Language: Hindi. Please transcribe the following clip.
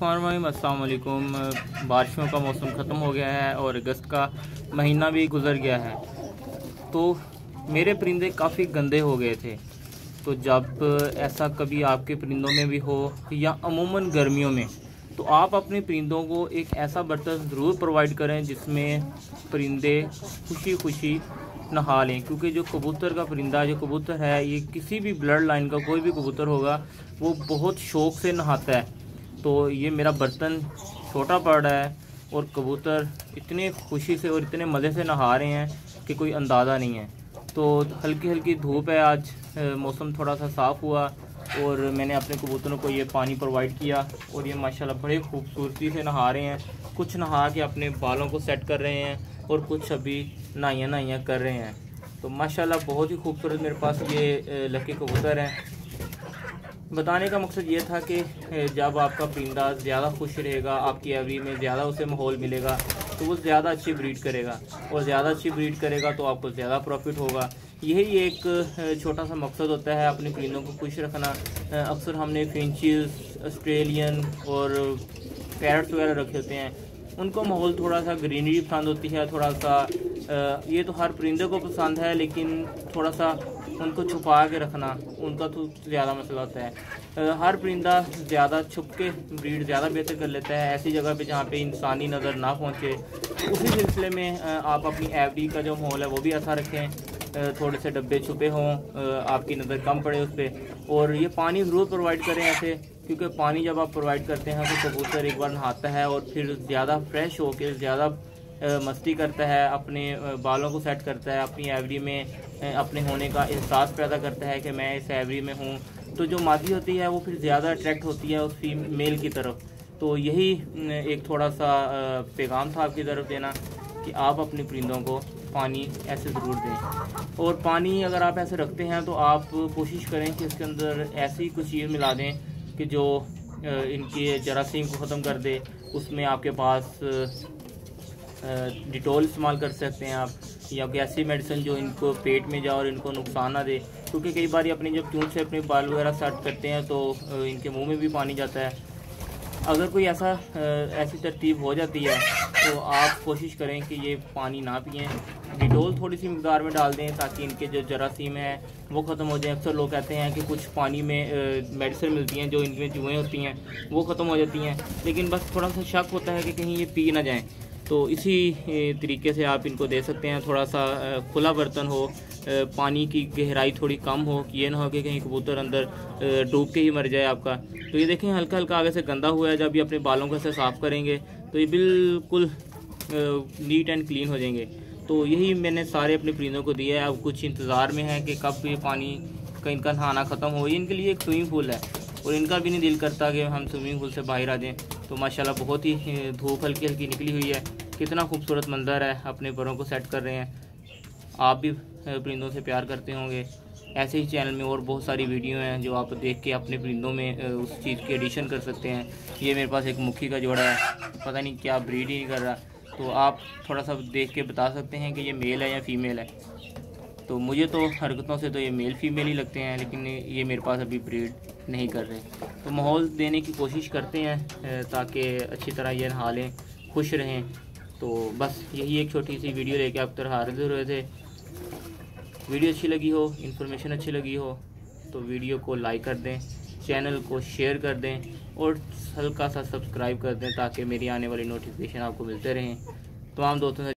वालेकुम। बारिशों का मौसम ख़त्म हो गया है और अगस्त का महीना भी गुज़र गया है। तो मेरे परिंदे काफ़ी गंदे हो गए थे। तो जब ऐसा कभी आपके परिंदों में भी हो या अमूमन गर्मियों में तो आप अपने परिंदों को एक ऐसा बर्तन ज़रूर प्रोवाइड करें जिसमें परिंदे खुशी खुशी नहा लें। क्योंकि जो कबूतर का परिंदा, जो कबूतर है, ये किसी भी ब्लड लाइन का, कोई भी कबूतर होगा, वो बहुत शौक से नहाता है। तो ये मेरा बर्तन छोटा पड़ रहा है और कबूतर इतने खुशी से और इतने मज़े से नहा रहे हैं कि कोई अंदाज़ा नहीं है। तो हल्की हल्की धूप है आज मौसम थोड़ा सा साफ़ हुआ और मैंने अपने कबूतरों को ये पानी प्रोवाइड किया और ये माशाल्लाह बड़े खूबसूरती से नहा रहे हैं। कुछ नहा के अपने बालों को सेट कर रहे हैं और कुछ अभी नहाइयाँ नहाइयाँ कर रहे हैं। तो माशाल्लाह बहुत ही खूबसूरत मेरे पास ये लकी कबूतर हैं। बताने का मकसद ये था कि जब आपका परिंदा ज़्यादा खुश रहेगा, आपकी एवरी में ज़्यादा उसे माहौल मिलेगा तो वो ज़्यादा अच्छी ब्रीड करेगा। और ज़्यादा अच्छी ब्रीड करेगा तो आपको ज़्यादा प्रॉफिट होगा। यही एक छोटा सा मकसद होता है अपने परिंदों को खुश रखना। अक्सर हमने फिंचज़ ऑस्ट्रेलियन और पैरट्स वगैरह रखे होते हैं। उनको माहौल थोड़ा सा ग्रीनरी पसंद होती है थोड़ा सा ये तो हर परिंदे को पसंद है, लेकिन थोड़ा सा उनको छुपा के रखना, उनका तो ज़्यादा मसला होता है। हर परिंदा ज़्यादा छुप के ब्रीड ज़्यादा बेहतर कर लेता है, ऐसी जगह पे जहाँ पे इंसानी नज़र ना पहुँचे। उसी सिलसिले में आप अपनी एफ़ का जो माहौल है वो भी ऐसा रखें। थोड़े से डब्बे छुपे हों आपकी नज़र कम पड़े उस पर और ये पानी ज़रूर प्रोवाइड करें ऐसे, क्योंकि पानी जब आप प्रोवाइड करते हैं तो कबूतर एक बार नहाता है और फिर ज़्यादा फ्रेश होकर ज़्यादा मस्ती करता है, अपने बालों को सेट करता है, अपनी एवरी में। अपने होने का एहसास पैदा करता है कि मैं इस एवरी में हूँ। तो जो मादी होती है, वो फिर ज़्यादा अट्रैक्ट होती है उस मेल की तरफ़। तो यही एक थोड़ा सा पैगाम था आपकी तरफ़ देना कि आप अपने परिंदों को पानी ऐसे ज़रूर दें। और पानी अगर आप ऐसे रखते हैं तो आप कोशिश करें कि इसके अंदर ऐसी कुछ चीज़ मिला दें कि जो इनके जरासीम को ख़त्म कर दे। उसमें आपके पास डिटोल इस्तेमाल कर सकते हैं आप। या कोई ऐसी मेडिसिन जो इनको पेट में जाए और इनको नुकसान ना दे, क्योंकि कई बार अपनी जब चूट से अपने बाल वगैरह सेट करते हैं तो इनके मुँह में भी पानी जाता है। अगर कोई ऐसा ऐसी तरतीब हो जाती है तो आप कोशिश करें कि ये पानी ना पिए। डिटोल थोड़ी सी मकदार में डाल दें ताकि इनके जो जरासीम है, वो ख़त्म हो जाए। अक्सर लोग कहते हैं कि कुछ पानी में मेडिसिन मिलती हैं जो इनमें जुएँ होती हैं, वो ख़त्म हो जाती हैं। लेकिन बस थोड़ा सा शक होता है कि कहीं ये पी ना जाएँ। तो इसी तरीके से आप इनको दे सकते हैं। थोड़ा सा खुला बर्तन हो पानी की गहराई थोड़ी कम हो कि ये ना हो कि कहीं कबूतर अंदर डूब के ही मर जाए आपका। तो ये देखें हल्का हल्का आगे से गंदा हुआ है, जब ये अपने बालों को से साफ़ करेंगे तो ये बिल्कुल नीट एंड क्लीन हो जाएँगे। तो यही मैंने सारे अपने परिंदों को दिया है। अब कुछ इंतज़ार में है कि कब ये पानी का, इनका नहाना ख़त्म हो। ये इनके लिए एक स्विमिंग पूल है, और इनका भी नहीं दिल करता कि हम स्विमिंग पूल से बाहर आ जाएँ। तो माशाल्लाह बहुत ही धूप हल्की हल्की निकली हुई है। कितना खूबसूरत मंज़र है, अपने परों को सेट कर रहे हैं। आप भी परिंदों से प्यार करते होंगे। ऐसे ही चैनल में और बहुत सारी वीडियो हैं जो आप देख के अपने परिंदों में उस चीज़ की एडिशन कर सकते हैं। ये मेरे पास एक मुखी का जोड़ा है। पता नहीं क्या ब्रीड ही नहीं कर रहा। तो आप थोड़ा सा देख के बता सकते हैं कि ये मेल है या फीमेल है। तो मुझे तो हरकतों से तो ये मेल फीमेल ही लगते हैं, लेकिन ये मेरे पास अभी ब्रीड नहीं कर रहे। तो माहौल देने की कोशिश करते हैं ताकि अच्छी तरह ये नहा लें खुश रहें। तो बस यही एक छोटी सी वीडियो लेके आप तरह हाजिर हुए थे। वीडियो अच्छी लगी हो, इन्फॉर्मेशन अच्छी लगी हो तो वीडियो को लाइक कर दें, चैनल को शेयर कर दें, और हल्का सा सब्सक्राइब कर दें, ताकि मेरी आने वाली नोटिफिकेशन आपको मिलते रहें। तमाम दोस्तों